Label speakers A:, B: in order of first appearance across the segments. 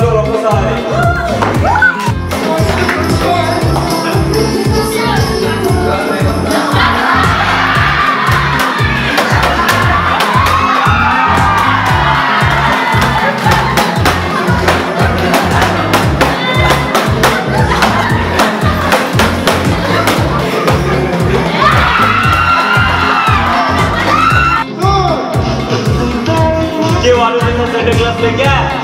A: ल्याउनु भएको छ अरे के भन्नुहुँदैछ सेन्टर क्लासले क्या? फादर मरेको लागि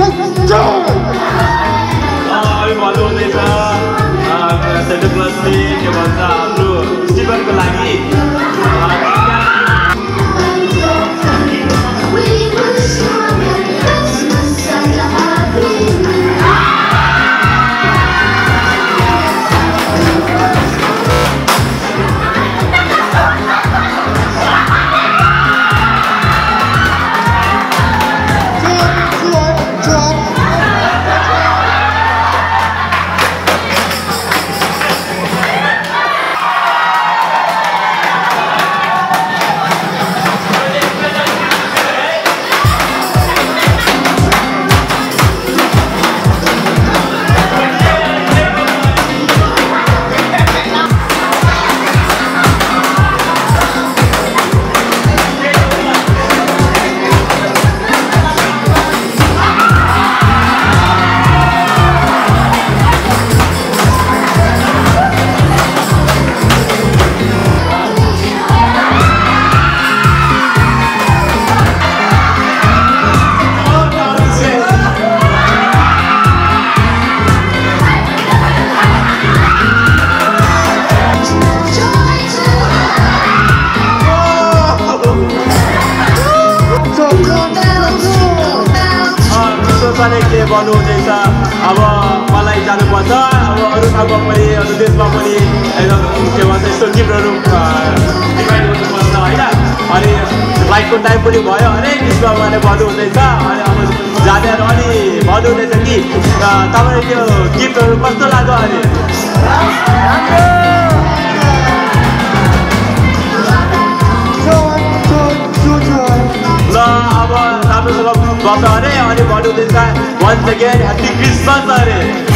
A: अहिले सोचाले के भन्नुहुँदैछ अब मलाई जानुपर्छ। अब अरू ठाउँमा पनि अरू देशमा पनि के भन्छ यस्तो गिफ्टहरू डिमान्ड गर्नुपर्छ होइन। अनि फ्लाइटको टाइम पनि भयो अरे त्यसमा उहाँले भन्नुहुँदैछ अनि अब जानेर अनि भन्नुहुँदैछ कि तपाईँले त्यो गिफ्टहरू कस्तो लाग्यो अरे? Once again, Happy Christmas, Are.